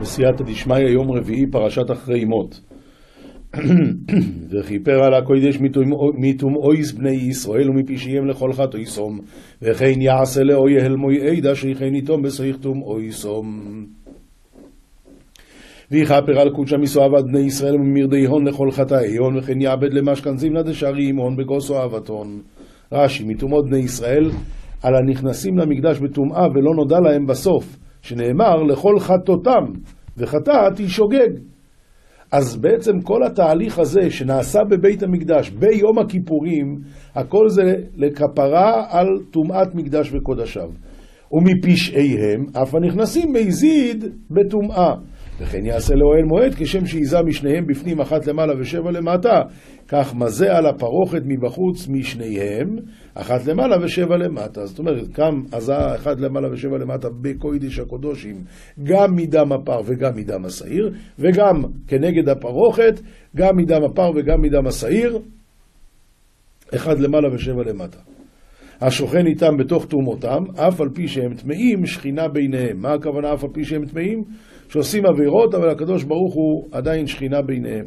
בסייעתא דשמיא, יום רביעי, פרשת אחרי מות. וכיפר על הקודש מטומאויס בני ישראל ומפשעיהם לכל חטאיסום וכן יעשה לאויהל מויעד אשר יכן איתום בסריך טומאויסום ויכפר על קודשא עד בני ישראל וממרדי הון לכל חטאי הון וכן יעבד למשכן זימנה דשרים הון בגוסו אהבתון רש"י מטומאות בני ישראל על הנכנסים למקדש בטומאה ולא נודע להם בסוף שנאמר לכל חטאותם וחטאת היא שוגג אז בעצם כל התהליך הזה שנעשה בבית המקדש ביום הכיפורים, הכל זה לכפרה על טומאת מקדש וקודשיו. ומפשעיהם אף הנכנסים מזיד בטומאה. וכן יעשה לאוהל מועד כשם שעיזה משניהם בפנים אחת למעלה ושבע למטה, כך מזה על הפרוכת מבחוץ משניהם, אחת למעלה ושבע למטה. זאת אומרת, קם עזה אחת למעלה ושבע למטה בקוידיש הקודושים, גם מדם הפר וגם מדם השעיר, וגם כנגד הפרוכת, גם מדם הפר וגם מדם השעיר, אחד למעלה ושבע למטה. השוכן איתם בתוך תומותם, אף על פי שהם טמאים, שכינה ביניהם. מה הכוונה אף על פי שהם טמאים? שעושים עבירות, אבל הקדוש ברוך הוא עדיין שכינה ביניהם.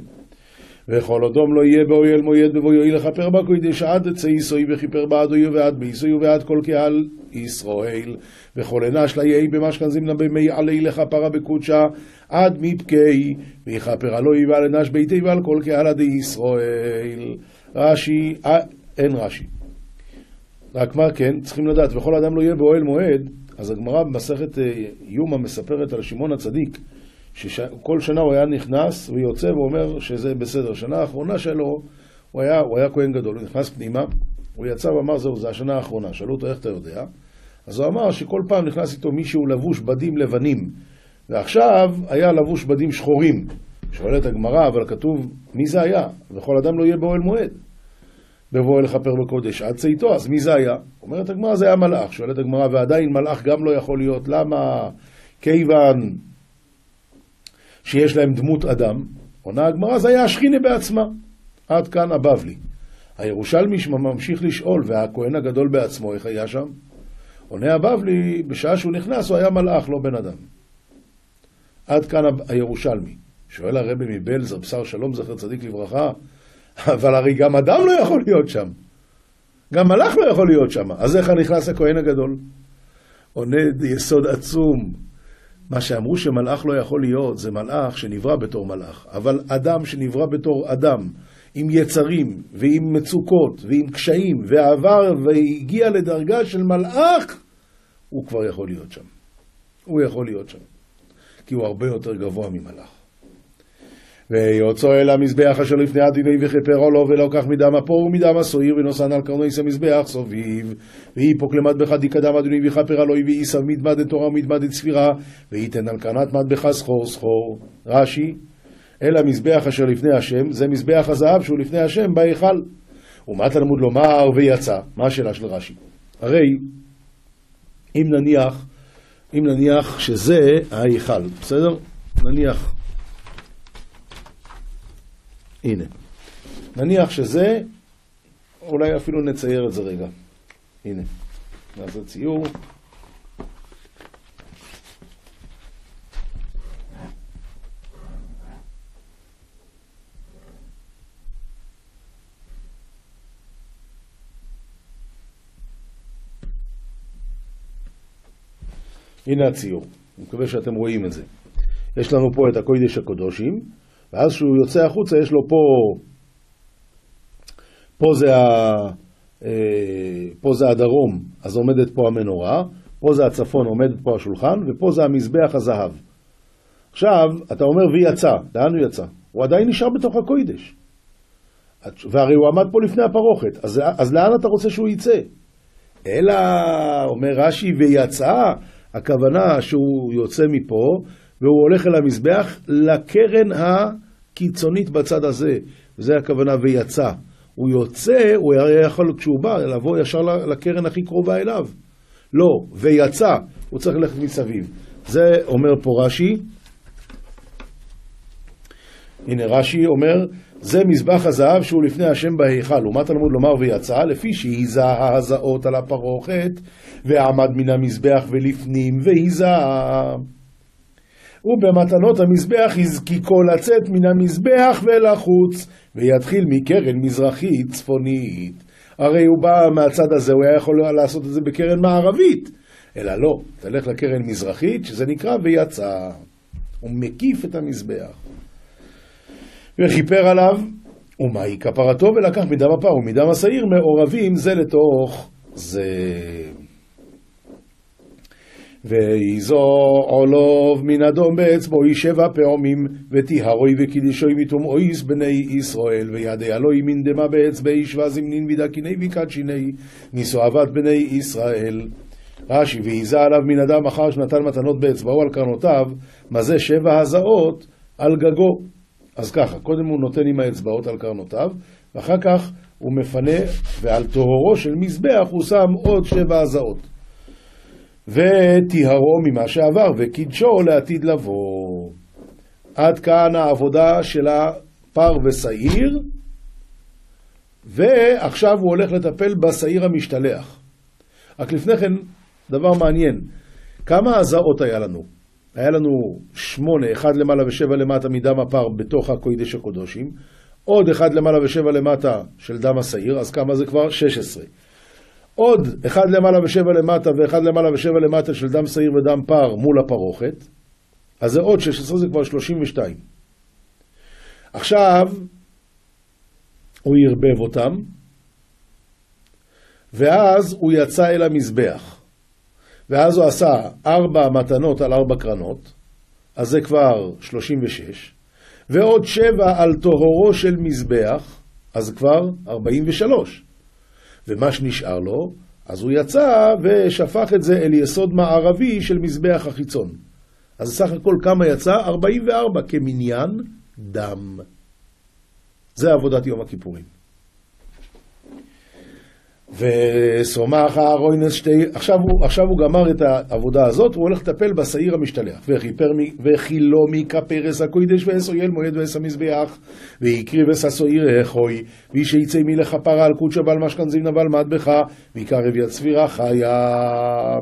וכל אדום לא יהיה באויל מויד בבוא יועיל לכפר בקוידש עד צייסוי וכיפר בעד אויו ועד ביסוי ועד כל קהל ישראל. וכל אנש לה יהי במשכן זמנה במי עלי לכפרה בקודשה עד מפקי ויכפר על אויב ועל אנש ביתי ועל כל קהל עדי ישראל. רש"י, אה, אין רש"י. רק מה כן, צריכים לדעת, וכל אדם לא יהיה באוהל מועד אז הגמרא במסכת אה, יומא מספרת על שמעון הצדיק, שכל שנה הוא היה נכנס ויוצא ואומר שזה בסדר. שנה האחרונה שלו, הוא היה, הוא היה כהן גדול, הוא נכנס פנימה, הוא יצא ואמר זהו, זו השנה האחרונה. שאלו אותו איך אתה יודע? אז הוא אמר שכל פעם נכנס איתו מישהו לבוש בדים לבנים, ועכשיו היה לבוש בדים שחורים. שואלת הגמרא, אבל כתוב מי זה היה? וכל אדם לא יהיה באוהל מועד. בבואו לכפר בקודש עד צאתו, אז מי זה היה? אומרת הגמרא, זה היה מלאך. שואלת הגמרא, ועדיין מלאך גם לא יכול להיות. למה? כיוון שיש להם דמות אדם. עונה הגמרא, זה היה השכינה בעצמה. עד כאן הבבלי. הירושלמי ממשיך לשאול, והכהן הגדול בעצמו, איך היה שם? עונה הבבלי, בשעה שהוא נכנס הוא היה מלאך, לא בן אדם. עד כאן הירושלמי. שואל הרבי מבלזר, בשר שלום, זכר צדיק לברכה, אבל הרי גם אדם לא יכול להיות שם. גם מלאך לא יכול להיות שם. אז איך נכנס הכהן הגדול? עונה יסוד עצום. מה שאמרו שמלאך לא יכול להיות, זה מלאך שנברא בתור מלאך. אבל אדם שנברא בתור אדם, עם יצרים, ועם מצוקות, ועם קשיים, ועבר והגיע לדרגה של מלאך, הוא כבר יכול להיות שם. הוא יכול להיות שם. כי הוא הרבה יותר גבוה ממלאך. ויוצאו אל המזבח אשר לפני עדיני וכפרו לו ולא כך מדם אפור ומדם הסועיר ונוסן על קרנויס המזבח סוביב ויפוק למטבח דיקדם אדוני וכפר אלוהי ויישא מדמד תורה ומדמד צפירה וייתן על קרנת מטבח סחור סחור. רש"י אל המזבח אשר לפני השם זה מזבח הזהב שהוא לפני השם בהיכל ומה תלמוד לומר ויצא. מה השאלה של רש"י? הרי אם נניח אם נניח שזה ההיכל בסדר? נניח הנה. נניח שזה, אולי אפילו נצייר את זה רגע. הנה. נעשה ציור. הנה הציור, אני מקווה שאתם רואים את זה. יש לנו פה את הקודש הקודושים, ואז כשהוא יוצא החוצה יש לו פה, פה זה, ה, אה, פה זה הדרום, אז עומדת פה המנורה, פה זה הצפון, עומדת פה השולחן, ופה זה המזבח הזהב. עכשיו, אתה אומר וי יצא, לאן הוא יצא? הוא עדיין נשאר בתוך הקוידש. והרי הוא עמד פה לפני הפרוכת, אז, אז לאן אתה רוצה שהוא יצא? אלא, אומר רש"י, ויצא, הכוונה שהוא יוצא מפה, והוא הולך אל המזבח לקרן הקיצונית בצד הזה, וזה הכוונה ויצא. הוא יוצא, הוא היה יכול כשהוא בא לבוא ישר לקרן הכי קרובה אליו. לא, ויצא, הוא צריך ללכת מסביב. זה אומר פה רש"י. הנה רש"י אומר, זה מזבח הזהב שהוא לפני השם בהיכל. ומה תלמוד לומר ויצא? לפי שהיזה ההזעות על הפרוכת, ועמד מן המזבח ולפנים והיזה. ובמתנות המזבח הזקיקו לצאת מן המזבח ולחוץ, ויתחיל מקרן מזרחית צפונית. הרי הוא בא מהצד הזה, הוא היה יכול לעשות את זה בקרן מערבית. אלא לא, תלך לקרן מזרחית, שזה נקרא ויצא. הוא מקיף את המזבח. וכיפר עליו, ומהי כפרתו, ולקח מדם הפר ומדם השעיר מעורבים זה לתוך זה. ויזו עולוב מן אדום באצבעוי שבע פעמים, וטיהרוי וקידישוי מטומאויס בני ישראל, וידי אלוהי מן דמה באצבעי שווה זמנין ודקיני וקדשיני, ניסו אהבת בני ישראל. רש"י, ועיזה עליו מן אדם אחר שנתן מתנות באצבעו על קרנותיו, מה זה שבע הזעות על גגו. אז ככה, קודם הוא נותן עם האצבעות על קרנותיו, ואחר כך הוא מפנה, ועל טהורו של מזבח הוא שם עוד שבע הזעות. וטיהרו ממה שעבר, וקידשו לעתיד לבוא. עד כאן העבודה של הפר ושעיר, ועכשיו הוא הולך לטפל בשעיר המשתלח. רק לפני כן, דבר מעניין, כמה הזעות היה לנו? היה לנו שמונה, אחד למעלה ושבע למטה מדם הפר בתוך הקוידש הקודושים, עוד אחד למעלה ושבע למטה של דם השעיר, אז כמה זה כבר? שש עשרה. עוד אחד למעלה ושבע למטה ואחד למעלה ושבע למטה של דם שעיר ודם פר מול הפרוכת, אז זה עוד 16, זה כבר 32. עכשיו, הוא ערבב אותם, ואז הוא יצא אל המזבח. ואז הוא עשה ארבע מתנות על ארבע קרנות, אז זה כבר 36, ועוד שבע על טהורו של מזבח, אז כבר 43. ומה שנשאר לו, אז הוא יצא ושפך את זה אל יסוד מערבי של מזבח החיצון. אז סך הכל כמה יצא? 44 כמניין דם. זה עבודת יום הכיפורים. וסומך הארוינס שתי... עכשיו הוא, עכשיו הוא גמר את העבודה הזאת, הוא הולך לטפל בשעיר המשתלח. וכילו מכפרס הקוידש ואסויל מועד ואס המזבח, ויקריב אס הסויר החוי, ואיש יצא מלכפרה על קודשא בעל משכן נבל מטבחה, ויקרב יד צבירה חיה.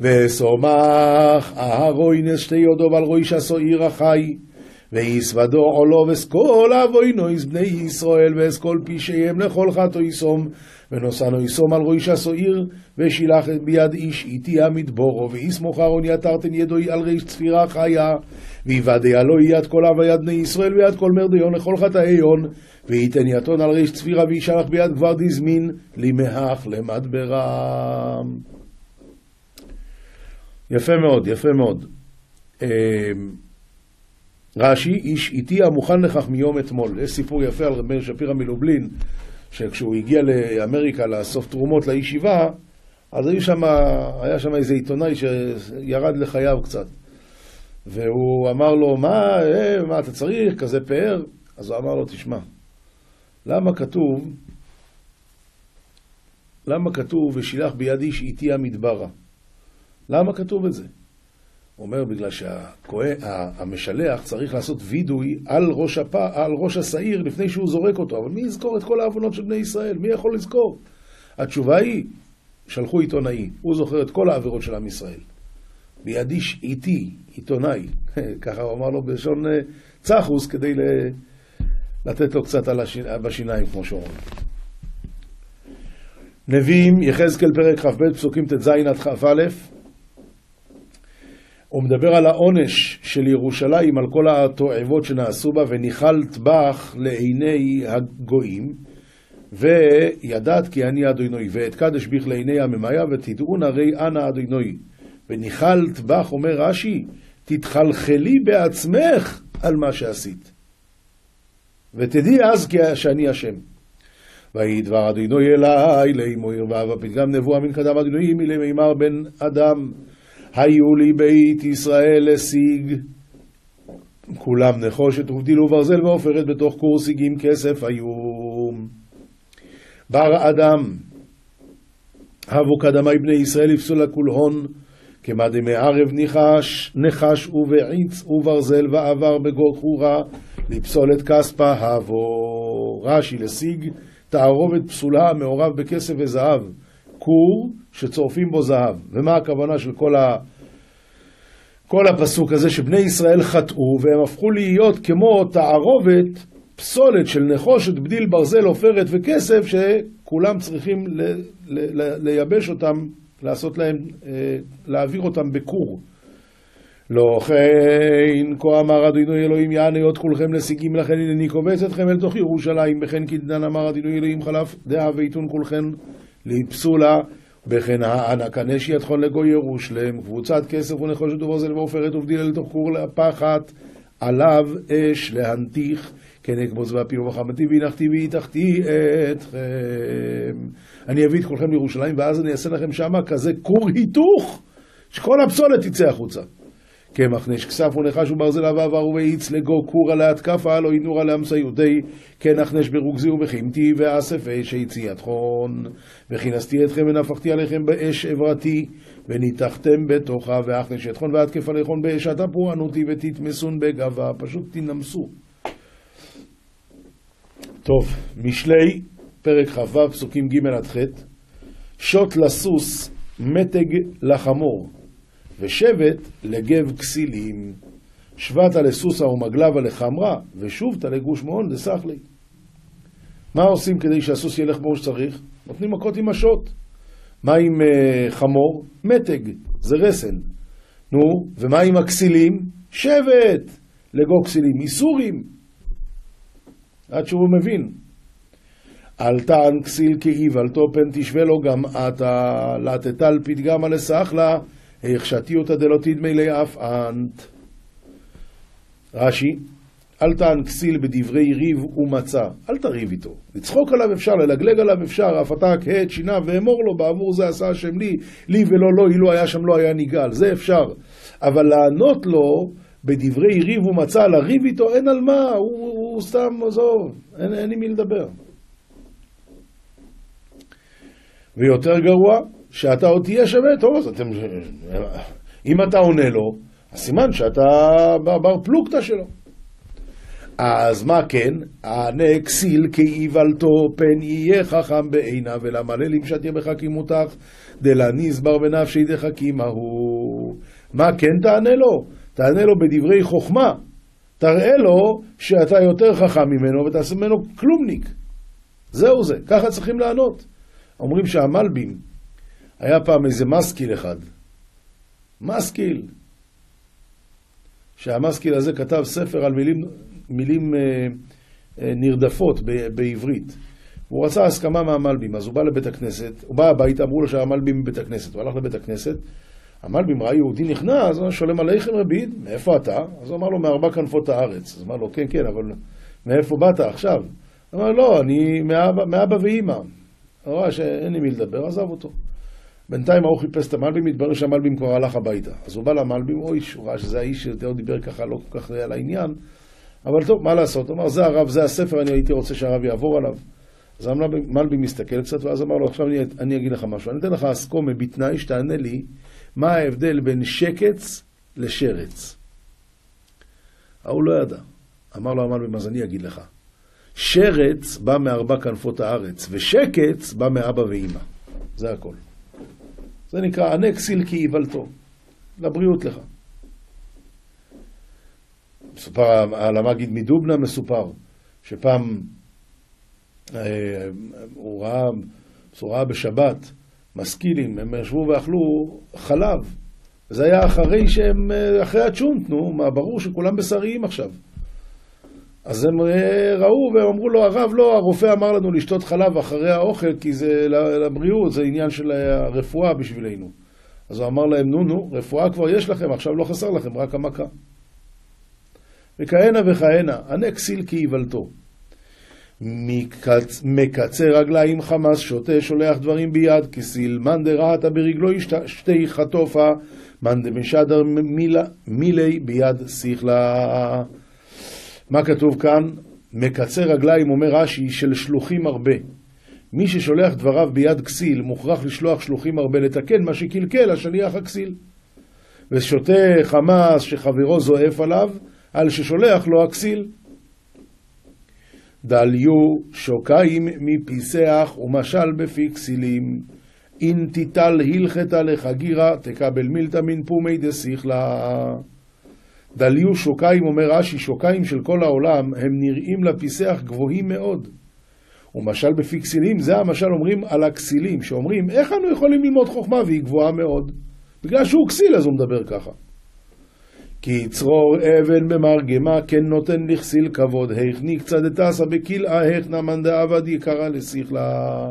וסומך אהרוינס שתי יודו ועל רויש הסויר החי. ויסבדו עולו וסכל אבוינויס בני ישראל ואסכל פשעיהם לכל חטו יסום. ונוסענו יסום על ראש הסועיר ושילח ביד איש איתי המדבורו ויסמוך אהרון יתרתן ידוי על ריש צפירה חיה. ויוודע לו יד כל אב ויד בני ישראל ויד כל מרדיון לכל חטאיון וייתן יתון על ריש צפירה וישלח ביד כבר דזמין למהך למדברה. יפה מאוד, יפה מאוד. רש"י, איש איתי המוכן לכך מיום אתמול. יש סיפור יפה על רבי שפירא מלובלין, שכשהוא הגיע לאמריקה לאסוף תרומות לישיבה, אז היה שם, היה שם איזה עיתונאי שירד לחייו קצת. והוא אמר לו, מה, אה, מה אתה צריך, כזה פאר? אז הוא אמר לו, תשמע, למה כתוב, למה כתוב, ושילח ביד איש איתי המדברה? למה כתוב את זה? אומר, בגלל שהמשלח צריך לעשות וידוי על ראש, הפ... על ראש השעיר לפני שהוא זורק אותו. אבל מי יזכור את כל העוונות של בני ישראל? מי יכול לזכור? התשובה היא, שלחו עיתונאי, הוא זוכר את כל העבירות של עם ישראל. בידיש איתי, עיתונאי, ככה הוא אמר לו בלשון אה, צחוס, כדי לתת לו קצת על השיני, בשיניים, כמו שאומרים. נביאים, יחזקאל פרק כ"ב, פסוקים ט"ז עד כ"א, הוא מדבר על העונש של ירושלים, על כל התועבות שנעשו בה, וניחל טבח לעיני הגויים, וידעת כי אני אדוני, ואתקדש ביך לעיני עממיה, ותדעון הרי אנא אדוני. וניחל טבח, אומר רש"י, תתחלחלי בעצמך על מה שעשית. ותדעי אז כי שאני השם. ויהי דבר אדוני אלי לאמור, ואהבה פתגם נבואה מן קדם אדוני מלמימר בן אדם. היו לי בית ישראל לשיג. כולם נחושת ובדילו ברזל ועופרת בתוך כור סיגים כסף היו. בר אדם, הבו קדמי בני ישראל יפסו לכולהון, כמה דמי ערב ניחש, נחש ובעיץ וברזל ועבר בגור חורה, לפסול את כספה הבו. רש"י לשיג, תערובת פסולה מעורב בכסף וזהב. כור שצורפים בו זהב. ומה הכוונה של כל כל הפסוק הזה שבני ישראל חטאו והם הפכו להיות כמו תערובת, פסולת של נחושת, בדיל, ברזל, עופרת וכסף, שכולם צריכים ל, ל, ל, לייבש אותם, לעשות להם, אה, להעביר אותם בכור. לא כן, כה אמר אדוני אלוהים יענה עוד כולכם לשיגים לכן הנני קובץ אתכם אל תוך ירושלים וכן כדנן אמר אדוני אלוהים חלף דעה ואיתון כולכם לאפסולה וכן האנה כנש ידכון לגוי ירושלם קבוצת כסף ונחושת וברזל ועופרת ובדיל אל תוך כור לפחת עליו אש להנתיך כן אקבוץ ואפיל וחמתי והנחתי והיתכתי אתכם אני אביא את כולכם לירושלים ואז אני אעשה לכם שמה כזה כור היתוך שכל הפסולת תצא החוצה קמח נש כסף ונחש וברזל ועבר ובאיץ לגו קורא להתקפה לא ינורא לאמסיותי קנח נש ברוגזי ובחימתי ואסף אש היציאתכון וכינסתי אתכם ונפחתי עליכם באש עברתי וניתחתם בתוכה ואך נשתכון ואתקף עליכון באש. התפורענותי ותתמסון בגבה פשוט תנמסו. טוב, משלי פרק כ"ו פסוקים ג' עד ח' שוט לסוס מתג לחמור ושבט לגב כסילים. שבעת לסוסה ומגלבה לחמרה, ושובתה לגוש מעון דסחלי. מה עושים כדי שהסוס ילך כמו שצריך? נותנים מכות עם השוט. מה עם uh, חמור? מתג, זה רסן. נו, ומה עם הכסילים? שבט! לגו כסילים, איסורים. עד שהוא מבין. אל תען כסיל כאיוולתו פן תשווה לו גם עתה, לתתל פתגמה לסחלה. הכשתיותא דלא תדמי לי אף אנט. רש"י, אל תען כסיל בדברי ריב ומצה, אל תריב איתו. לצחוק עליו אפשר, ללגלג עליו אפשר, אף אתה כהה את שיניו ואמור לו, בעבור זה עשה השם לי, לי ולא לו, אילו היה שם לא היה נגאל, זה אפשר. אבל לענות לו בדברי ריב ומצה, לריב איתו, אין על מה, הוא, הוא, הוא סתם, עזוב, אין עם מי לדבר. ויותר גרוע, שאתה עוד תהיה שווה, טוב, אז אתם... אם אתה עונה לו, אז סימן שאתה בר פלוגתא שלו. אז מה כן? ענה כסיל כאיוולתו פן יהיה חכם בעיניו ולמלא למשת בחכים מותך דלה נזבר בנפשי דחכים ההוא. מה כן תענה לו? תענה לו בדברי חוכמה. תראה לו שאתה יותר חכם ממנו ותעשה ממנו כלומניק. זהו זה, ככה צריכים לענות. אומרים שהמלבים היה פעם איזה משכיל אחד. משכיל. שהמשכיל הזה כתב ספר על מילים, מילים אה, אה, נרדפות ב, בעברית. הוא רצה הסכמה מהמלבים, אז הוא בא לבית הכנסת, הוא בא הביתה, אמרו לו שהמלבים בבית הכנסת. הוא הלך לבית הכנסת, המלבים ראה יהודי נכנס, אז הוא שולם עליכם רביד, מאיפה אתה? אז הוא אמר לו, מארבע כנפות הארץ. אז אמר לו, כן, כן, אבל מאיפה באת עכשיו? אמר, לא, אני מאבא, מאבא ואימא. הוא ראה שאין לי מי לדבר, עזב אותו. בינתיים ההוא חיפש את המלבים, מתברר שהמלבים כבר הלך הביתה. אז הוא בא למלבים, אוי, הוא ראה שזה האיש שיותר דיבר ככה, לא כל כך על העניין. אבל טוב, מה לעשות? הוא אמר, זה הרב, זה הספר, אני הייתי רוצה שהרב יעבור עליו. אז המלבים מסתכל קצת, ואז אמר לו, עכשיו אני, אני אגיד לך משהו. אני אתן לך אסקומה בתנאי שתענה לי מה ההבדל בין שקץ לשרץ. ההוא לא ידע. אמר לו המלבים, אז אני אגיד לך. שרץ בא מארבע כנפות הארץ, ושקץ בא מאבא ואימא. זה הכל. זה נקרא ענה כסיל כי. לבריאות לך. מסופר על המגיד מדובנה מסופר שפעם אה, הוא ראה, ראה בשבת משכילים, הם ישבו ואכלו חלב. וזה היה אחרי שהם, אה, אחרי הצ'ונט, נו, מה, ברור שכולם בשריים עכשיו. אז הם אה, ראו והם אמרו לו, הרב לא, הרופא אמר לנו לשתות חלב אחרי האוכל כי זה לבריאות, זה עניין של הרפואה בשבילנו. אז הוא אמר להם, נו נו, רפואה כבר יש לכם, עכשיו לא חסר לכם, רק המכה. וכהנה וכהנה, ענה כסיל כאיוולתו. מקצ... מקצר רגליים חמאס, שותה, שולח דברים ביד, כסיל מאן דרעתה ברגלו שתי חטופה, מאן דמשדר מילי ביד שכלה. מה כתוב כאן? מקצר רגליים, אומר רש"י, של שלוחים הרבה. מי ששולח דבריו ביד כסיל, מוכרח לשלוח שלוחים הרבה לתקן מה שקלקל השליח הכסיל. ושותה חמאס שחברו זועף עליו, על ששולח לו הכסיל. דליו שוקיים מפיסח ומשל בפי כסילים. אין תיטל הלכתה לחגירה, תקבל מילתא מן פומי דסיכלה. דליו שוקיים, אומר רש"י, שוקיים של כל העולם, הם נראים לפיסח גבוהים מאוד. ומשל בפי כסילים, זה המשל אומרים על הכסילים, שאומרים, איך אנו יכולים ללמוד חוכמה והיא גבוהה מאוד? בגלל שהוא כסיל אז הוא מדבר ככה. כי צרור אבן במרגמה כן נותן לכסיל כבוד, היכ נקצה דתסא בכלאה, היכ נאמן דעבד יקרא לשיכלה.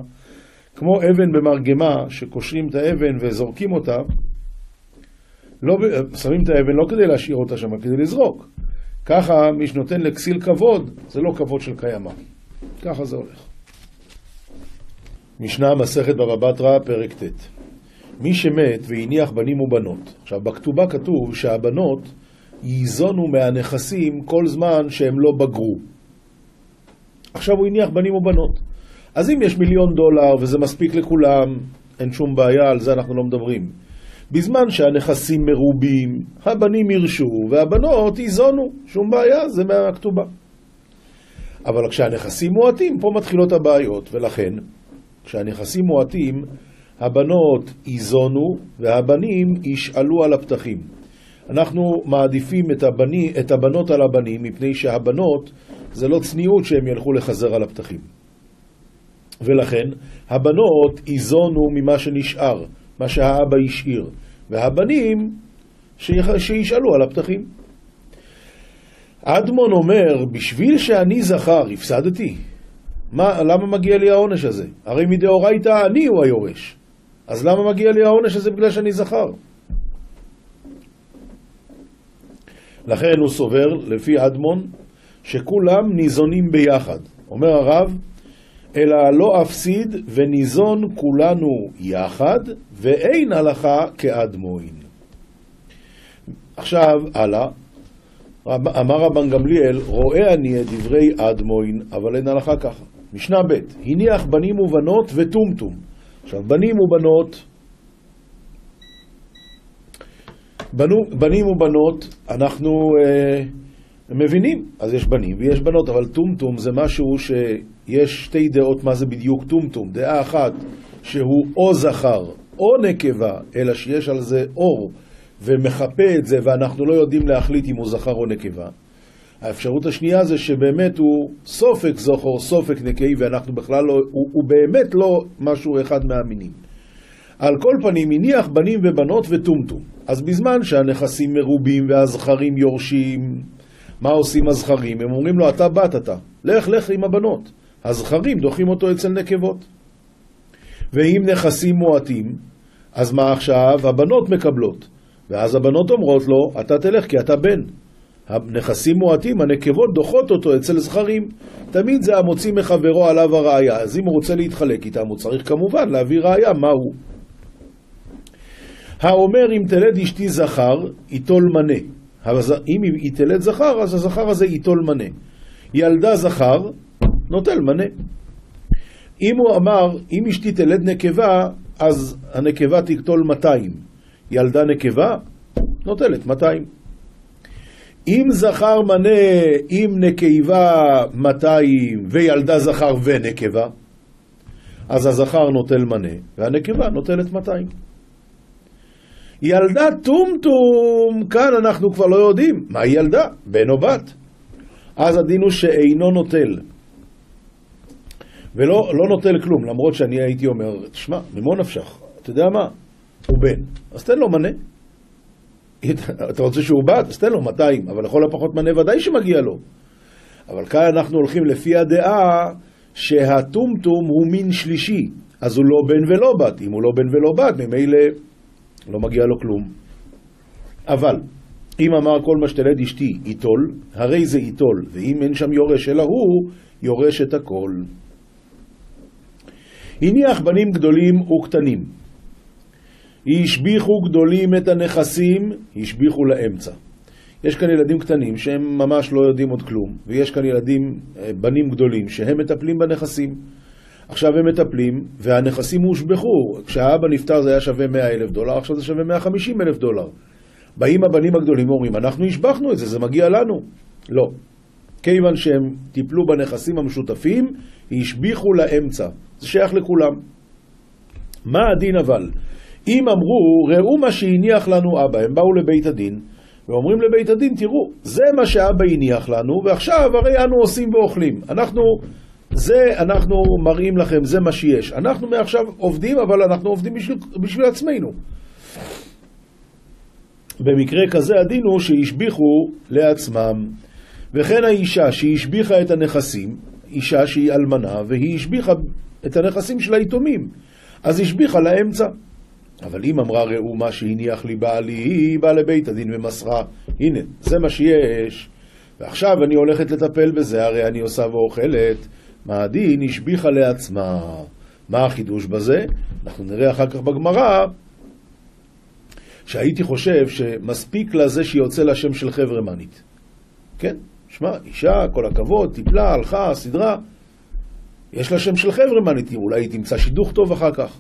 כמו אבן במרגמה, שקושרים את האבן וזורקים אותה, לא, שמים את האבן לא כדי להשאיר אותה שם, כדי לזרוק. ככה מי שנותן לכסיל כבוד, זה לא כבוד של קיימא. ככה זה הולך. משנה מסכת בבא בתרא, פרק ט' מי שמת והניח בנים ובנות. עכשיו, בכתובה כתוב שהבנות ייזונו מהנכסים כל זמן שהם לא בגרו. עכשיו הוא הניח בנים ובנות. אז אם יש מיליון דולר וזה מספיק לכולם, אין שום בעיה, על זה אנחנו לא מדברים. בזמן שהנכסים מרובים, הבנים ירשו והבנות ייזונו, שום בעיה, זה מהכתובה. אבל כשהנכסים מועטים, פה מתחילות הבעיות, ולכן, כשהנכסים מועטים, הבנות ייזונו והבנים ישאלו על הפתחים. אנחנו מעדיפים את, הבני, את הבנות על הבנים, מפני שהבנות זה לא צניעות שהם ילכו לחזר על הפתחים. ולכן, הבנות ייזונו ממה שנשאר, מה שהאבא השאיר, והבנים שישאלו על הפתחים. אדמון אומר, בשביל שאני זכר, הפסדתי. מה, למה מגיע לי העונש הזה? הרי מדאורייתא אני הוא היורש. אז למה מגיע לי העונש הזה בגלל שאני זכר? לכן הוא סובר, לפי אדמון, שכולם ניזונים ביחד. אומר הרב, אלא לא אפסיד וניזון כולנו יחד, ואין הלכה כאדמוין. עכשיו, הלאה. אמר רבן גמליאל, רואה אני את דברי אדמוין, אבל אין הלכה ככה. משנה ב' הניח בנים ובנות וטומטום. עכשיו, בנים ובנות, בנו, בנים ובנות, אנחנו אה, מבינים, אז יש בנים ויש בנות, אבל טומטום זה משהו שיש שתי דעות מה זה בדיוק טומטום. דעה אחת שהוא או זכר או נקבה, אלא שיש על זה אור ומחפה את זה ואנחנו לא יודעים להחליט אם הוא זכר או נקבה. האפשרות השנייה זה שבאמת הוא סופק זוכר, סופק נקי, ואנחנו בכלל לא, הוא, הוא באמת לא משהו אחד מהמינים. על כל פנים, הניח בנים ובנות וטומטום. אז בזמן שהנכסים מרובים והזכרים יורשים, מה עושים הזכרים? הם אומרים לו, אתה בת אתה, לך לך עם הבנות. הזכרים דוחים אותו אצל נקבות. ואם נכסים מועטים, אז מה עכשיו? הבנות מקבלות. ואז הבנות אומרות לו, אתה תלך כי אתה בן. הנכסים מועטים, הנקבות דוחות אותו אצל זכרים. תמיד זה המוציא מחברו עליו הראייה. אז אם הוא רוצה להתחלק איתם, הוא צריך כמובן להביא ראייה מהו. האומר אם תלד אשתי זכר, ייטול מנה. אם היא תלד זכר, אז הזכר הזה ייטול מנה. ילדה זכר, נוטל מנה. אם הוא אמר, אם אשתי תלד נקבה, אז הנקבה תקטול 200. ילדה נקבה, נוטלת 200. אם זכר מנה עם נקבה 200 וילדה זכר ונקבה, אז הזכר נוטל מנה והנקבה נוטלת 200. ילדה טומטום, כאן אנחנו כבר לא יודעים. מה היא ילדה? בן או בת? אז הדין הוא שאינו נוטל. ולא לא נוטל כלום, למרות שאני הייתי אומר, תשמע, ממו נפשך, אתה יודע מה? הוא בן, אז תן לו מנה. אתה רוצה שהוא בת? אז תן לו 200, אבל לכל הפחות מנה ודאי שמגיע לו. אבל כאן אנחנו הולכים לפי הדעה שהטומטום הוא מין שלישי, אז הוא לא בן ולא בת. אם הוא לא בן ולא בת, ממילא לא מגיע לו כלום. אבל אם אמר כל מה שתלד אשתי ייטול, הרי זה ייטול, ואם אין שם יורש אלא הוא, יורש את הכל. הניח בנים גדולים וקטנים. השביחו גדולים את הנכסים, השביחו לאמצע. יש כאן ילדים קטנים שהם ממש לא יודעים עוד כלום, ויש כאן ילדים, אה, בנים גדולים, שהם מטפלים בנכסים. עכשיו הם מטפלים, והנכסים הושבחו. כשהאבא נפטר זה היה שווה 100 אלף דולר, עכשיו זה שווה 150 אלף דולר. באים הבנים הגדולים ואומרים, אנחנו השבחנו את זה, זה מגיע לנו. לא. כיוון שהם טיפלו בנכסים המשותפים, השביחו לאמצע. זה שייך לכולם. מה הדין אבל? אם אמרו, ראו מה שהניח לנו אבא, הם באו לבית הדין, ואומרים לבית הדין, תראו, זה מה שאבא הניח לנו, ועכשיו הרי אנו עושים ואוכלים. אנחנו, זה אנחנו מראים לכם, זה מה שיש. אנחנו מעכשיו עובדים, אבל אנחנו עובדים בשביל, בשביל עצמנו. במקרה כזה הדין הוא שהשביחו לעצמם. וכן האישה שהשביחה את הנכסים, אישה שהיא אלמנה, והיא השביחה את הנכסים של היתומים, אז השביחה לאמצע. אבל אם אמרה ראו מה שהניח לי בעלי, היא באה לבית הדין ומסרה, הנה, זה מה שיש, ועכשיו אני הולכת לטפל בזה, הרי אני עושה ואוכלת. מה הדין? השביחה לעצמה. מה החידוש בזה? אנחנו נראה אחר כך בגמרא שהייתי חושב שמספיק לזה שיוצא לה שם של חברמנית. כן, שמע, אישה, כל הכבוד, טיפלה, הלכה, סדרה. יש לה שם של חברמנית, אולי היא תמצא שידוך טוב אחר כך.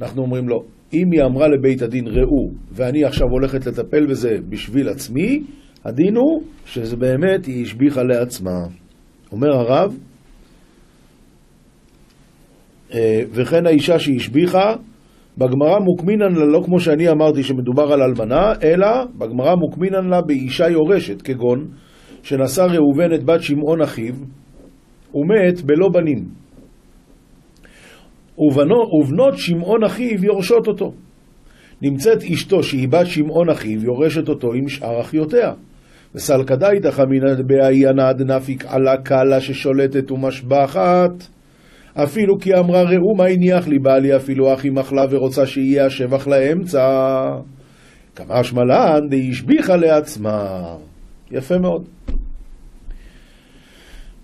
אנחנו אומרים לו, אם היא אמרה לבית הדין ראו, ואני עכשיו הולכת לטפל בזה בשביל עצמי, הדין הוא שזה באמת היא השביחה לעצמה. אומר הרב, אה, וכן האישה שהשביחה, בגמרא מוקמינן לה לא כמו שאני אמרתי שמדובר על אלמנה, אלא בגמרא מוקמינן לה באישה יורשת, כגון שנשא ראובן את בת שמעון אחיו, ומת בלא בנים. ובנו, ובנות שמעון אחיו יורשות אותו. נמצאת אשתו שהיא בת שמעון אחיו יורשת אותו עם שאר אחיותיה. וסלקא דייתא אמינא בעיינה דנפיק עלה קלה ששולטת ומשבחת. אפילו כי אמרה ראו מה הניח לי בעלי אפילו אחי מחלה ורוצה שיהיה השבח לאמצע. כמה שמלן דהשביחה לעצמה. יפה מאוד.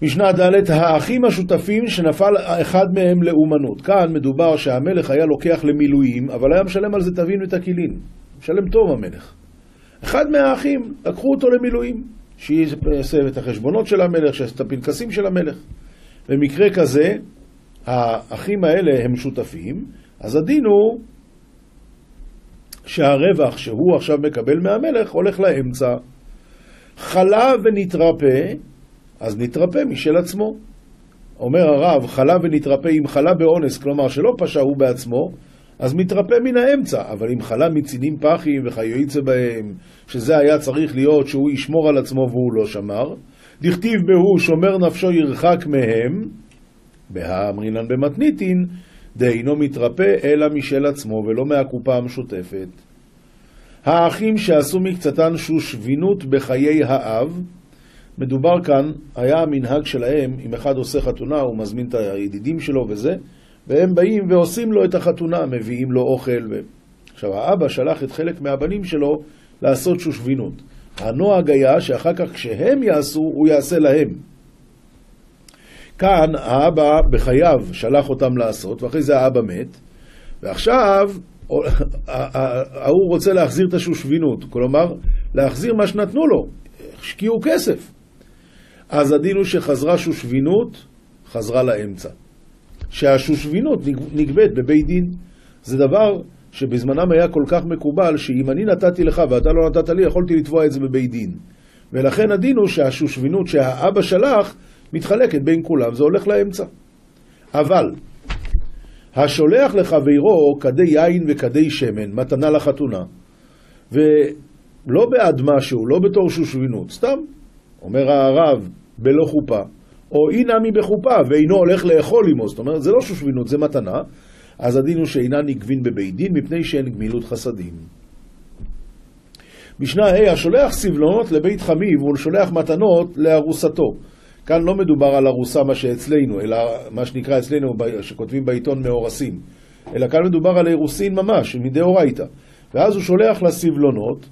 משנה ד' האחים השותפים שנפל אחד מהם לאומנות. כאן מדובר שהמלך היה לוקח למילואים, אבל היה משלם על זה תבין ותקילין. משלם טוב המלך. אחד מהאחים, לקחו אותו למילואים. שיעשה את החשבונות של המלך, שיעשה את הפנקסים של המלך. במקרה כזה, האחים האלה הם שותפים, אז הדין הוא שהרווח שהוא עכשיו מקבל מהמלך הולך לאמצע. חלה ונתרפא, אז נתרפא משל עצמו. אומר הרב, חלה ונתרפא אם חלה באונס, כלומר שלא פשע הוא בעצמו, אז מתרפא מן האמצע, אבל אם חלה מצינים פחים וכיוצא בהם, שזה היה צריך להיות שהוא ישמור על עצמו והוא לא שמר, דכתיב בהו שומר נפשו ירחק מהם, בהאמרינן במתניתין, דאינו מתרפא אלא משל עצמו ולא מהקופה המשותפת. האחים שעשו מקצתן שושבינות בחיי האב, מדובר כאן, היה המנהג שלהם, אם אחד עושה חתונה, הוא מזמין את הידידים שלו וזה, והם באים ועושים לו את החתונה, מביאים לו אוכל. ו... עכשיו, האבא שלח את חלק מהבנים שלו לעשות שושבינות. הנוהג היה שאחר כך כשהם יעשו, הוא יעשה להם. כאן האבא בחייו שלח אותם לעשות, ואחרי זה האבא מת, ועכשיו ההוא רוצה להחזיר את השושבינות, כלומר, להחזיר מה שנתנו לו, השקיעו כסף. אז הדין הוא שחזרה שושבינות, חזרה לאמצע. שהשושבינות נגבית בבית דין. זה דבר שבזמנם היה כל כך מקובל, שאם אני נתתי לך ואתה לא נתת לי, יכולתי לתבוע את זה בבית דין. ולכן הדין הוא שהשושבינות שהאבא שלח, מתחלקת בין כולם, זה הולך לאמצע. אבל, השולח לחברו כדי יין וכדי שמן, מתנה לחתונה, ולא בעד משהו, לא בתור שושבינות, סתם, אומר הרב, בלא חופה, או אי נמי בחופה, ואינו הולך לאכול עמו, זאת אומרת, זה לא שושבינות, זה מתנה, אז הדין הוא שאינה נגבין בבית דין, מפני שאין גמילות חסדים. משנה ה' השולח סבלונות לבית חמיב ולשולח מתנות לארוסתו. כאן לא מדובר על ארוסה מה שאצלנו, אלא מה שנקרא אצלנו, שכותבים בעיתון מאורסים, אלא כאן מדובר על אירוסין ממש, מדאורייתא. ואז הוא שולח לה סבלונות,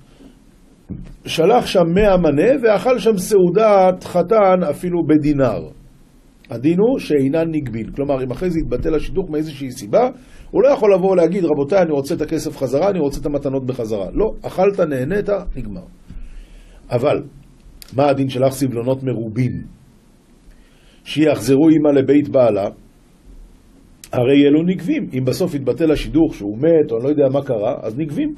שלח שם מאה מנה ואכל שם סעודת חתן אפילו בדינר. הדין הוא שאינן נגבין. כלומר, אם אחרי זה יתבטל השידוך מאיזושהי סיבה, הוא לא יכול לבוא ולהגיד, רבותיי, אני רוצה את הכסף חזרה, אני רוצה את המתנות בחזרה. לא, אכלת, נהנית, נגמר. אבל, מה הדין שלך סבלונות מרובים? שיחזרו עמה לבית בעלה, הרי אלו נגבים. אם בסוף יתבטל השידוך שהוא מת או אני לא יודע מה קרה, אז נגבים.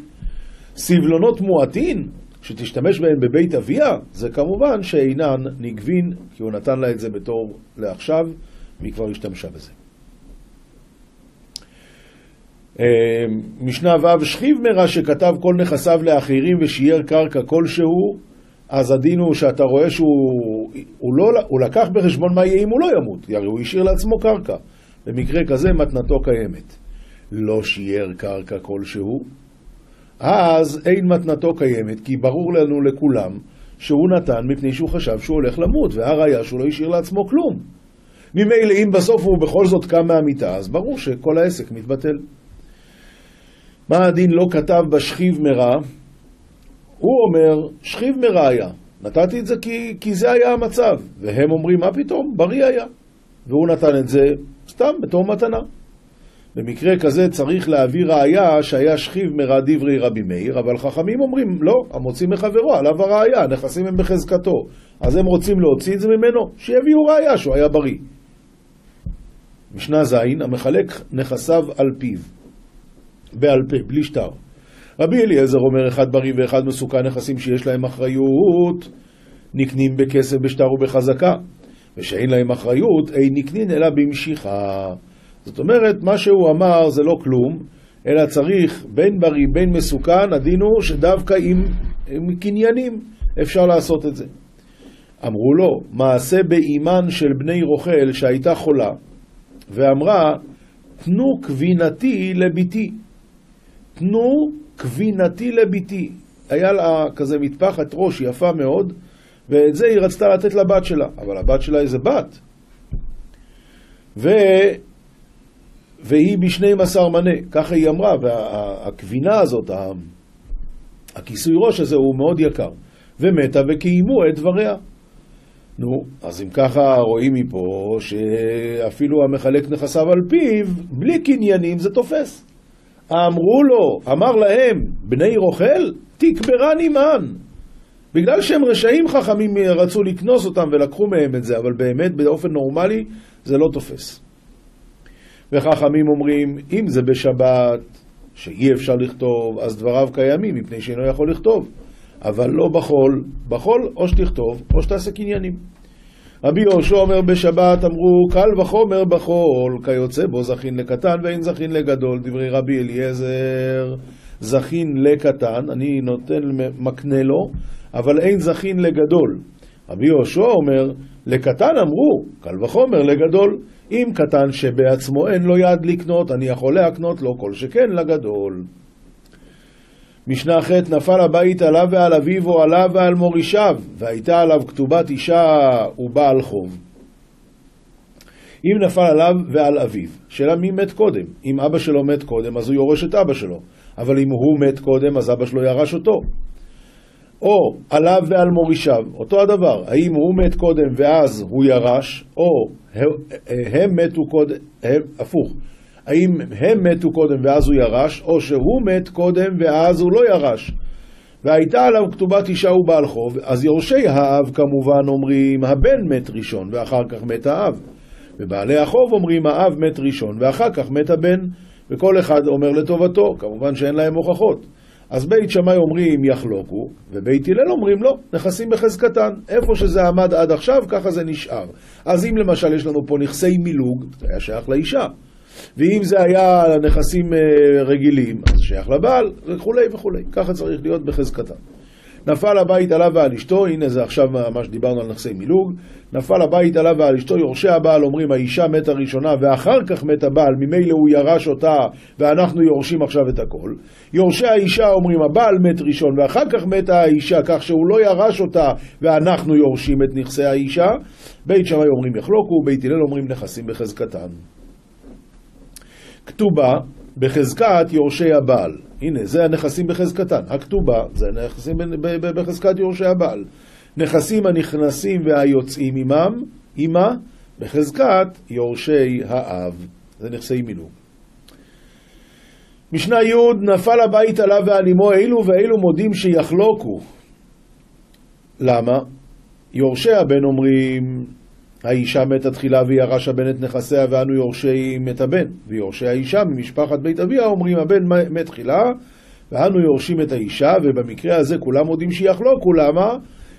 סבלונות מועטין, שתשתמש בהם בבית אביה, זה כמובן שאינן נגבין, כי הוא נתן לה את זה בתור לעכשיו, והיא כבר השתמשה בזה. אה, משנה ו' שכיב מרע שכתב כל נכסיו לאחרים ושיער קרקע כלשהו, אז הדין הוא שאתה רואה שהוא הוא לא, הוא לקח בחשבון מה יהיה אם הוא לא ימות, הרי הוא השאיר לעצמו קרקע. במקרה כזה מתנתו קיימת. לא שיער קרקע כלשהו, אז אין מתנתו קיימת, כי ברור לנו לכולם שהוא נתן מפני שהוא חשב שהוא הולך למות, והראיה שהוא לא השאיר לעצמו כלום. ממילא אם בסוף הוא בכל זאת קם מהמיטה, אז ברור שכל העסק מתבטל. מה הדין לא כתב בשכיב מרע? הוא אומר, שכיב מרע היה. נתתי את זה כי, כי זה היה המצב. והם אומרים, מה פתאום? בריא היה. והוא נתן את זה סתם בתור מתנה. במקרה כזה צריך להביא ראיה שהיה שכיב מרע דברי רבי מאיר, אבל חכמים אומרים, לא, המוציא מחברו, עליו הראיה, הנכסים הם בחזקתו. אז הם רוצים להוציא את זה ממנו, שיביאו ראיה שהוא היה בריא. משנה ז', המחלק נכסיו על פיו, בעל פה, בלי שטר. רבי אליעזר אומר, אחד בריא ואחד מסוכן, נכסים שיש להם אחריות, נקנים בכסף, בשטר ובחזקה, ושאין להם אחריות, אין נקנין אלא במשיכה. זאת אומרת, מה שהוא אמר זה לא כלום, אלא צריך בין בריא בין מסוכן, הדין הוא שדווקא עם, עם קניינים אפשר לעשות את זה. אמרו לו, מעשה באימן של בני רוכל שהייתה חולה, ואמרה, תנו קבינתי לביתי. תנו קבינתי לביתי. היה לה כזה מטפחת ראש יפה מאוד, ואת זה היא רצתה לתת לבת שלה, אבל הבת שלה איזה בת. ו... והיא בשני מסר מנה, ככה היא אמרה, והקבינה הזאת, הכיסוי ראש הזה הוא מאוד יקר. ומתה וקיימו את דבריה. נו, אז אם ככה רואים מפה שאפילו המחלק נכסיו על פיו, בלי קניינים זה תופס. אמרו לו, אמר להם, בני רוכל, תקברן עימן. בגלל שהם רשעים חכמים רצו לקנוס אותם ולקחו מהם את זה, אבל באמת באופן נורמלי זה לא תופס. וחכמים אומרים, אם זה בשבת, שאי אפשר לכתוב, אז דבריו קיימים, מפני שאינו יכול לכתוב. אבל לא בחול. בחול, או שתכתוב, או שתעשה קניינים. רבי יהושע אומר בשבת, אמרו, קל וחומר בחול, כיוצא בו זכין לקטן ואין זכין לגדול. דברי רבי אליעזר, זכין לקטן, אני נותן, מקנה לו, אבל אין זכין לגדול. רבי יהושע אומר, לקטן אמרו, קל וחומר לגדול. אם קטן שבעצמו אין לו יד לקנות, אני יכול להקנות לו כל שכן לגדול. משנה ח' נפל הבית עליו ועל אביו או עליו ועל מורישיו, והייתה עליו כתובת אישה ובעל חוב. אם נפל עליו ועל אביו, שאלה מי מת קודם? אם אבא שלו מת קודם, אז הוא יורש את אבא שלו, אבל אם הוא מת קודם, אז אבא שלו ירש אותו. או עליו ועל מורישיו, אותו הדבר, האם הוא מת קודם ואז הוא ירש, או הם מתו קודם, הם, הפוך, האם הם מתו קודם ואז הוא ירש, או שהוא מת קודם ואז הוא לא ירש. והייתה עליו כתובת אישה ובעל חוב, אז יורשי האב כמובן אומרים הבן מת ראשון ואחר כך מת האב. ובעלי החוב אומרים האב מת ראשון ואחר כך מת הבן, וכל אחד אומר לטובתו, כמובן שאין להם הוכחות. אז בית שמאי אומרים יחלוקו, ובית הלל אומרים לא, נכסים בחזקתן. איפה שזה עמד עד עכשיו, ככה זה נשאר. אז אם למשל יש לנו פה נכסי מילוג, זה היה שייך לאישה. ואם זה היה נכסים אה, רגילים, אז זה שייך לבעל, וכולי וכולי. ככה צריך להיות בחזקתן. נפל הבית עליו ועל אשתו, הנה זה עכשיו מה שדיברנו על נכסי מילוג, נפל הבית עליו ועל אשתו, יורשי הבעל אומרים האישה מתה ראשונה ואחר כך מת הבעל, ממילא הוא ירש אותה ואנחנו יורשים עכשיו את הכל. יורשי האישה אומרים הבעל מת ראשון ואחר כך מתה האישה כך שהוא לא ירש אותה ואנחנו יורשים את נכסי האישה. בית שמאי אומרים יחלוקו, בית הלל אומרים נכסים בחזקתן. כתובה בחזקת יורשי הבעל. הנה, זה הנכסים בחזקתן. הכתובה זה הנכסים בחזקת יורשי הבעל. נכסים הנכנסים והיוצאים עמם, עמה, בחזקת יורשי האב. זה נכסי מילוג. משנה י' נפל הבית עליו ועל אמו אילו ואילו מודים שיחלוקו. למה? יורשי הבן אומרים האישה מתה תחילה וירש הבן את נכסיה ואנו יורשים את הבן. ויורשי האישה ממשפחת בית אביה אומרים הבן מת תחילה ואנו יורשים את האישה ובמקרה הזה כולם מודים שיחלוקו. למה?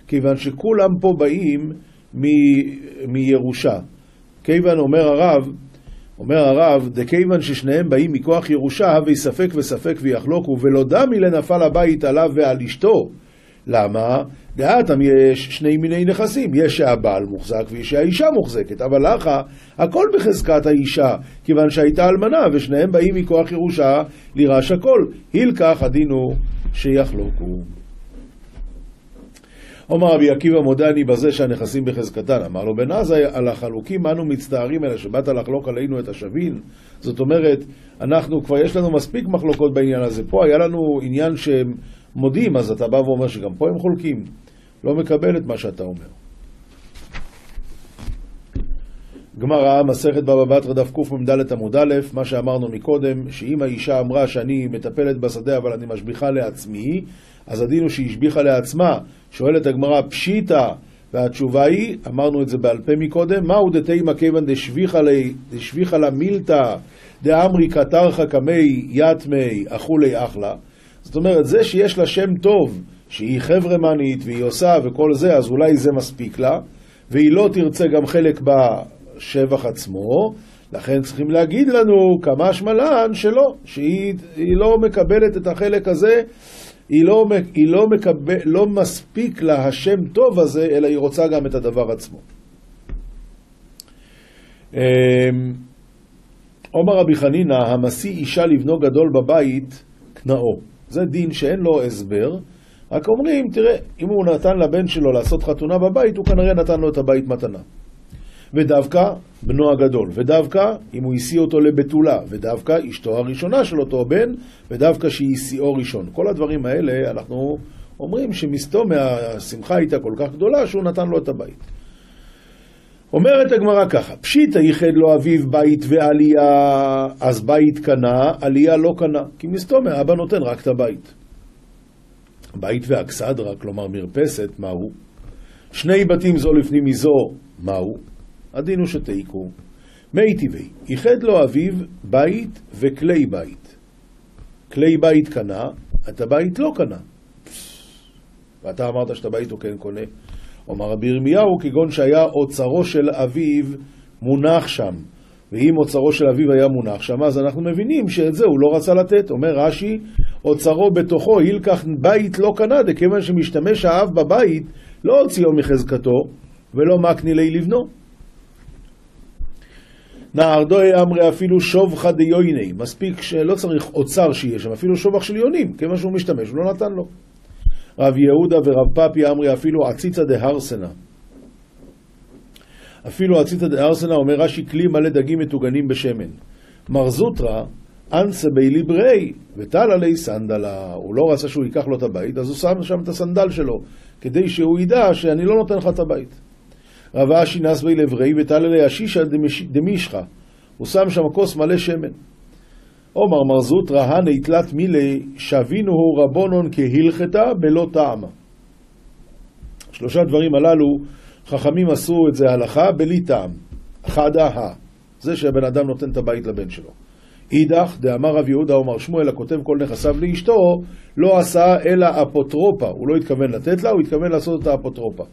כיוון שכולם פה באים מ... מירושה. כיוון אומר הרב אומר הרב, דכיוון ששניהם באים מכוח ירושה, הווי ספק וספק ויחלוקו, ולא דמי לנפל הבית עליו ועל אשתו. למה? דעתם יש שני מיני נכסים, יש שהבעל מוחזק ויש שהאישה מוחזקת, אבל לך הכל בחזקת האישה, כיוון שהייתה אלמנה, ושניהם באים מכוח ירושה לירש הכל. הילקח הדין הוא שיחלוקו. אומר רבי עקיבא מודה אני בזה שהנכסים בחזקתן. אמר לו בן עזה, על החלוקים אנו מצטערים אלא שבאת לחלוק עלינו את השבין. זאת אומרת, אנחנו כבר יש לנו מספיק מחלוקות בעניין הזה. פה היה לנו עניין שהם מודים, אז אתה בא ואומר שגם פה הם חולקים. לא מקבל את מה שאתה אומר. גמרא, מסכת בבא בתרא דף קמ"ד עמוד א', מה שאמרנו מקודם, שאם האישה אמרה שאני מטפלת בשדה אבל אני משביחה לעצמי, אז הדין הוא שהיא השביחה לעצמה. שואלת הגמרא, פשיטא, והתשובה היא, אמרנו את זה בעל פה מקודם, מהו דתימא כיוון דשביחה לה מילתא דאמרי קטרחא קמי יתמי אכולי אחלה. זאת אומרת, זה שיש לה שם טוב, שהיא חברמנית והיא עושה וכל זה, אז אולי זה מספיק לה, והיא לא תרצה גם חלק בשבח עצמו, לכן צריכים להגיד לנו כמה שמלן שלא, שהיא לא מקבלת את החלק הזה, היא לא, היא לא, מקבל, לא מספיק לה השם טוב הזה, אלא היא רוצה גם את הדבר עצמו. אמ, עומר רבי חנינא, המשיא אישה לבנו גדול בבית, קנאו. זה דין שאין לו הסבר, רק אומרים, תראה, אם הוא נתן לבן שלו לעשות חתונה בבית, הוא כנראה נתן לו את הבית מתנה. ודווקא בנו הגדול, ודווקא אם הוא השיא אותו לבתולה, ודווקא אשתו הראשונה של אותו בן, ודווקא שהיא שיאו ראשון. כל הדברים האלה, אנחנו אומרים שמסתום מהשמחה הייתה כל כך גדולה, שהוא נתן לו את הבית. אומרת הגמרא ככה, פשיטא ייחד לו אביו בית ועלייה, אז בית קנה, עלייה לא קנה. כי מסתום האבא נותן רק את הבית. בית ואכסדרה, כלומר מרפסת, מהו? שני בתים זו לפנים מזו, מהו? הדין הוא שתיקו. מי טבעי, ייחד לו אביו בית וכלי בית. כלי בית קנה, את הבית לא קנה. ואתה אמרת שאת הבית הוא כן קונה. אומר רבי ירמיהו, כגון שהיה אוצרו של אביו מונח שם. ואם אוצרו של אביו היה מונח שם, אז אנחנו מבינים שאת זה הוא לא רצה לתת. אומר רש"י, אוצרו בתוכו, הילקח בית לא קנה, דכיוון שמשתמש האב בבית, לא הוציאו מחזקתו, ולא מקני לי לבנו. נהרדוי אמרי אפילו שובחא דיויני, מספיק שלא צריך אוצר שיהיה שם, אפילו שובח של יונים, כיוון שהוא משתמש, הוא לא נתן לו. רב יהודה ורב פפי אמרי אפילו עציצה דהרסנה. אפילו עציצה דהרסנה אומר רש"י כלי מלא דגים מטוגנים בשמן. מר זוטרא אנסה בילי ברי וטל עלי סנדלה. הוא לא רצה שהוא ייקח לו את הבית, אז הוא שם שם את הסנדל שלו, כדי שהוא ידע שאני לא נותן לך את הבית. רב אשי נס בי לברי וטל עלי אשישא דמישחא. הוא שם שם כוס מלא שמן. עומר מר זוטרא הני תלת מילי שבינו רבונון כהלכתה בלא טעמה. שלושה דברים הללו, חכמים עשו את זה הלכה בלי טעם. חדה ה. זה שהבן אדם נותן את הבית לבן שלו. אידך, דאמר רב יהודה אומר שמואל הכותב כל נכסיו לאשתו, לא עשה אלא אפוטרופה. הוא לא התכוון לתת לה, הוא התכוון לעשות את האפוטרופה.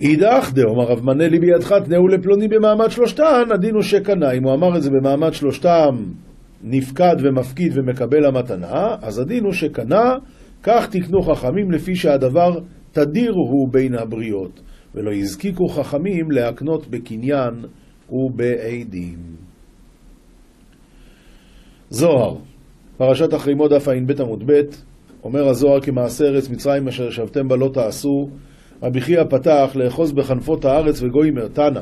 אידך דאמר רב מנה לי בידך תנאו לפלוני במעמד שלושתן, הדין הוא שקנה. אם הוא אמר את זה במעמד שלושתם, נפקד ומפקיד ומקבל המתנה, אז הדין הוא שקנה, כך תקנו חכמים לפי שהדבר תדיר הוא בין הבריות, ולא הזקיקו חכמים להקנות בקניין ובעדים. זוהר, פרשת אחרי מוד דף ע"ב עמוד ב', אומר הזוהר כמעשה ארץ מצרים אשר ישבתם בה לא תעשו, רבי חייא פתח לאחוז בחנפות הארץ וגוימר תנא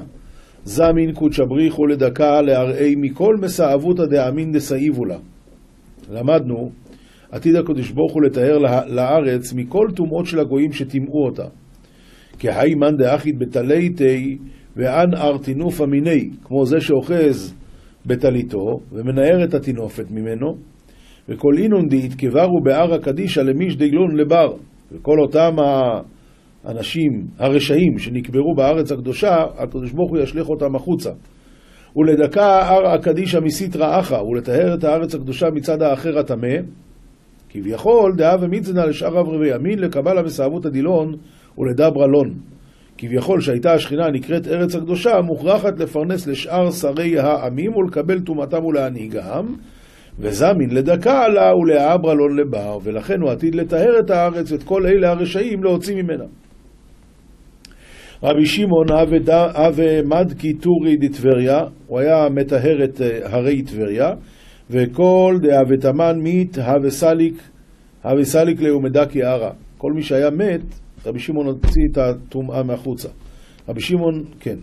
זמין קודשא בריחו לדקה להראי מכל מסעבותא דאמין דסאיבו לה. למדנו, עתיד הקדוש ברוך הוא לטהר לארץ מכל טומאות של הגויים שטימאו אותה. כהי מאן דאחית בתליתי ואן ארטינוף מיני, כמו זה שאוחז בטליתו ומנער את הטינופת ממנו, וכל אינון דאית קברו בער הקדישא למיש דגלון לבר, וכל אותם האנשים הרשעים שנקברו בארץ הקדושה, הקדוש ברוך הוא ישליך אותם החוצה. ולדקה הר הקדישא מסיתרא אחא, ולטהר את הארץ הקדושה מצד האחר הטמא, כביכול דאה ומצנא לשאר אברי וימין לקבלה וסעבות הדילון ולדברה לון. כביכול שהייתה השכינה נקראת ארץ הקדושה, מוכרחת לפרנס לשאר שרי העמים ולקבל טומאתם ולהנהיגם, וזמין לדקה עלה ולאברלון לבר, ולכן הוא עתיד לטהר את הארץ ואת כל אלה הרשעים להוציא ממנה. רבי שמעון אבי מדקי טורי דטבריה, הוא היה מטהר את אה, הרי טבריה, וכל דאבי תמן מית הווה סליק, הווה סליק לאומדקי ערה. כל מי שהיה מת, רבי שמעון הוציא את הטומאה מהחוצה. רבי שמעון, כן.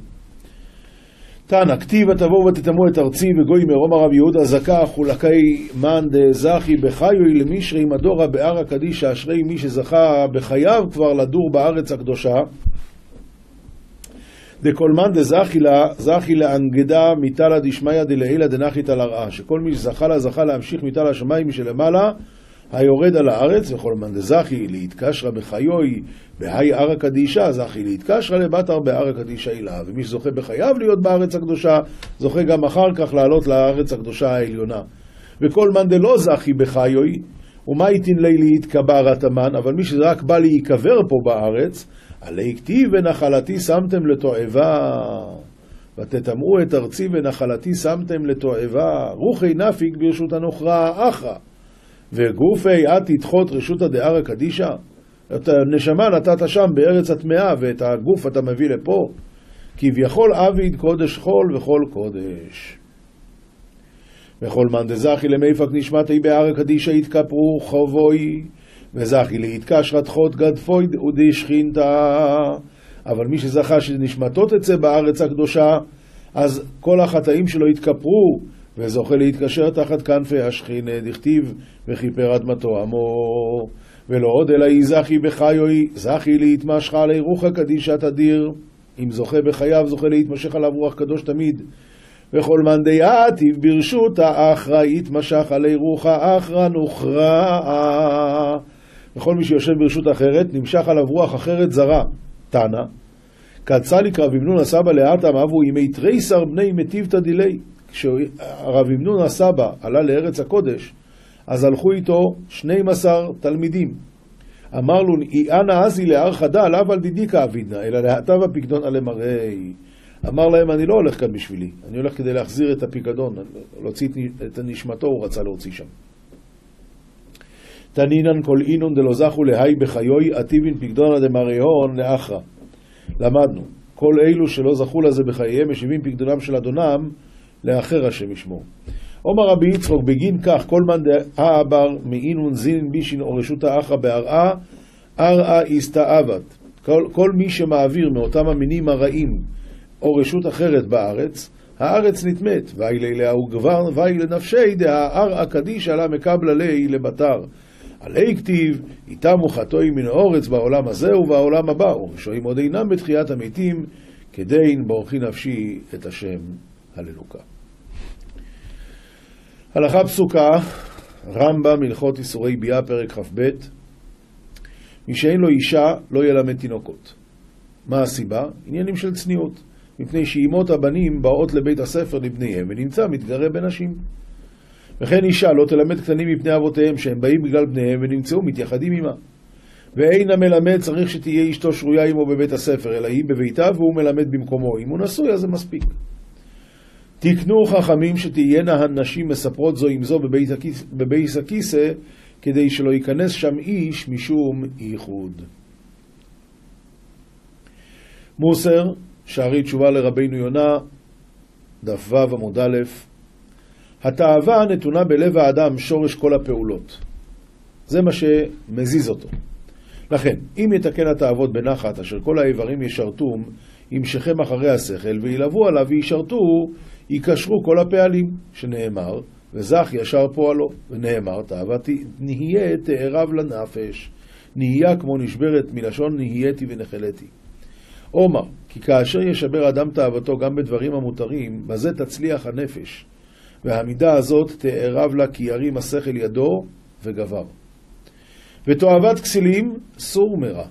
תנא, כתיב ותבואו ותטמאו את ארצי וגוי מרום הרב יהודה זכה חולקי מאן דזכי בחיוי למישרי מדורה בערא קדישא אשרי מי שזכה בחייו כבר לדור בארץ הקדושה דכל מאן דזכי לה, זכי לאנגדה מתלא דשמיא דלעילא דנחית לרעה שכל מי שזכה לה זכה להמשיך מתלא השמיים משלמעלה היורד על הארץ, וכל מאן דזכי להתקשרה בחיוי בהאי ערא קדישא, זכי להתקשרה לבתר בערא קדישא הילה. ומי שזוכה בחייו להיות בארץ הקדושה, זוכה גם אחר כך לעלות לארץ הקדושה העליונה. וכל מאן דלא זכי בחיוי, ומה יתין לי להתקבר התמן, אבל מי שרק בא להיקבר פה בארץ, עלי כתיב ונחלתי שמתם לתועבה. ותטמאו את ארצי ונחלתי שמתם לתועבה. רוחי נפיק ברשות הנוכרה אחרא. וגופי את תדחות רשותא דערא קדישא? את הנשמה נתת שם בארץ הטמאה, ואת הגוף אתה מביא לפה? כביכול עביד קודש חול וכל קודש. וכל מאן דזכי למיפק נשמתי בערא קדישא יתכפרו חובוי, וזכי להתקשרת חוט גדפוי אודי שכינתא. אבל מי שזכה שנשמתו תצא בארץ הקדושה, אז כל החטאים שלו יתכפרו, וזוכה להתקשר תחת כנפי השכינה, דכתיב וכיפר אדמתו עמו. ולא עוד אלא יהי זכי בחיוי, זכי להתמשכה עלי רוחא קדישא תדיר. אם זוכה בחייו, זוכה להתמשך עליו רוח קדוש תמיד. וכל מאן דיעתיב ברשות האחרא יתמשך עלי רוחא אחרא נוכרעה. וכל מי שיושב ברשות אחרת, נמשך עליו רוח אחרת זרה. תנא, כצליק רב אמנון הסבא לאטם אבו ימי תריסר בני מטיבתא דילי. כשהרב אמנון הסבא עלה לארץ הקודש, אז הלכו איתו 12 תלמידים. אמר לו, אנא אזי להר חדה, לאו על דידיקה אבידנא, אלא להטב הפיקדון עלי מראי. אמר להם, אני לא הולך כאן בשבילי, אני הולך כדי להחזיר את הפיקדון, להוציא את נשמתו, הוא רצה להוציא שם. תנינן כל אינון דלא זכו להי בחיוי, עטיבין פיקדונא דמריהון לאחרא. למדנו, כל אלו שלא זכו לזה בחייהם, משיבים פיקדונם של אדונם לאחר השם ישמור. עומר רבי יצחוק בגין כך כל מאן דאבר מאינון זינין בישין או רשות האחרא בהרעה ארעה הסתאבת. כל, כל מי שמעביר מאותם המינים הרעים או רשות אחרת בארץ, הארץ נטמאת, ואי ליה הוא גבר, ואי לנפשי דהארעה קדישא לה מקבלה לי לבתר. עלי כתיב, איתם חטאי מן האורץ בעולם הזה ובעולם הבא, ורשועים עוד אינם בתחיית המתים, כדין בורכי נפשי את השם. הללוקה. הלכה פסוקה, רמב"ם, הלכות איסורי ביאה, פרק כ"ב, מי שאין לו אישה לא ילמד תינוקות. מה הסיבה? עניינים של צניעות. מפני שאימות הבנים באות לבית הספר לבניהם ונמצא מתגרה בנשים. וכן אישה לא תלמד קטנים מפני אבותיהם שהם באים בגלל בניהם ונמצאו מתייחדים עמה. ואין המלמד צריך שתהיה אשתו שרויה עמו בבית הספר, אלא היא בביתה והוא מלמד במקומו. אם הוא נשוי אז זה מספיק. תקנו חכמים שתהיינה הנשים מספרות זו עם זו בבייס הכיסא, כדי שלא ייכנס שם איש משום ייחוד. מוסר, שערי תשובה לרבינו יונה, דף ו' עמוד א', התאווה נתונה בלב האדם שורש כל הפעולות. זה מה שמזיז אותו. לכן, אם יתקן התאוות בנחת, אשר כל האיברים ישרתום, ימשכם אחרי השכל, וילוו עליו וישרתו, ייקשרו כל הפעלים, שנאמר, וזך ישר פועלו, ונאמר, תאוות נהיה תארב לנפש, נהיה כמו נשברת מלשון נהייתי ונחלתי. עומר, כי כאשר ישבר אדם תאוותו גם בדברים המותרים, בזה תצליח הנפש, והמידה הזאת תארב לה כי ירים השכל ידו וגבר. ותועבת כסילים סור מרע.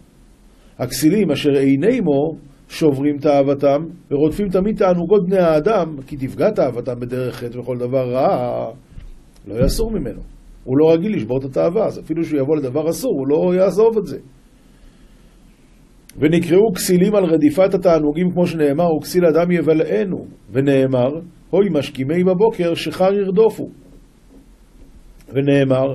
הכסילים אשר עיני מו שוברים תאוותם ורודפים תמיד תענוגות בני האדם, כי תפגע תאוותם בדרך חטא וכל דבר רע, לא יסור ממנו. הוא לא רגיל לשבור את התאווה, אז אפילו שהוא יבוא לדבר אסור, הוא לא יעזוב את זה. ונקראו כסילים על רדיפת התענוגים כמו שנאמר, וכסיל אדם יבלענו, ונאמר, הוי משכימי בבוקר שחר ירדופו. ונאמר,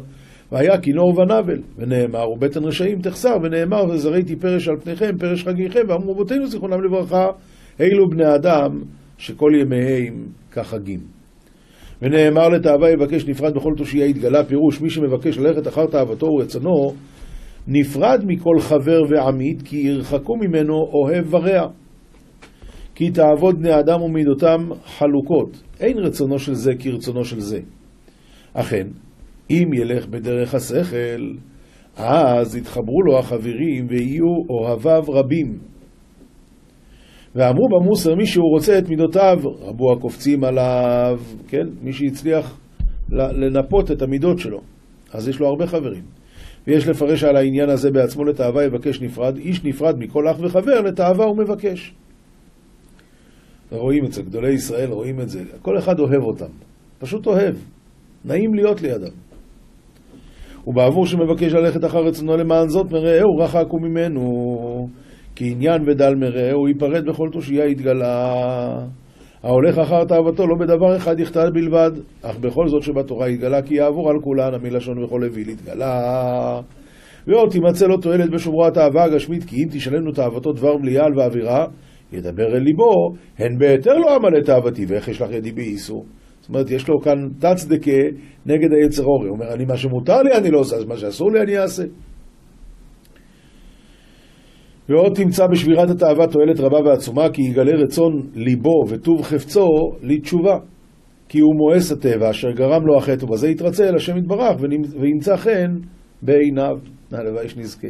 והיה כינור ונבל, ונאמר, ובטן רשעים תחסר, ונאמר, וזריתי פרש על פניכם, פרש חגיכם, ואמרו רבותינו זיכרונם לברכה, אילו בני אדם שכל ימיהם כחגים. ונאמר לתאווה יבקש נפרד בכל תושייה יתגלה, פירוש מי שמבקש ללכת אחר תאוותו ורצונו, נפרד מכל חבר ועמית, כי ירחקו ממנו אוהב ורע. כי תאוות בני אדם ומידותם חלוקות, אין רצונו של זה כרצונו של זה. אכן, אם ילך בדרך השכל, אז יתחברו לו החברים ויהיו אוהביו רבים. ואמרו במוסר, מי שהוא רוצה את מידותיו, רבו הקופצים עליו, כן? מי שהצליח לנפות את המידות שלו, אז יש לו הרבה חברים. ויש לפרש על העניין הזה בעצמו לתאווה יבקש נפרד, איש נפרד מכל אח וחבר, לתאווה הוא מבקש. רואים את זה, גדולי ישראל רואים את זה, כל אחד אוהב אותם, פשוט אוהב, נעים להיות לידם. ובעבור שמבקש ללכת אחר רצונו למען זאת מרעהו רחקו ממנו, כי עניין ודל מרעהו ייפרד בכל תושייה יתגלה. ההולך אחר תאוותו לא בדבר אחד יחטא בלבד, אך בכל זאת שבתורה יתגלה כי יעבור על כולן המלשון וכל אוויל יתגלה. ועוד תימצא לו תועלת בשומרו התאווה הגשמית, כי אם תשלמנו תאוותו דבר מליעל ואווירה, ידבר אל ליבו, הן בהיתר לא עמל תאוותי, ואיך יש לך ידי באיסור. זאת אומרת, יש לו כאן תצדקה נגד היצר אורי. הוא אומר, אני, מה שמותר לי אני לא עושה, אז מה שאסור לי אני אעשה. ועוד תמצא בשבירת התאווה תועלת רבה ועצומה, כי יגלה רצון ליבו וטוב חפצו לתשובה. כי הוא מואס הטבע אשר גרם לו החטא, ובזה יתרצה אל השם יתברך, וימצא חן בעיניו. הלוואי שנזכה.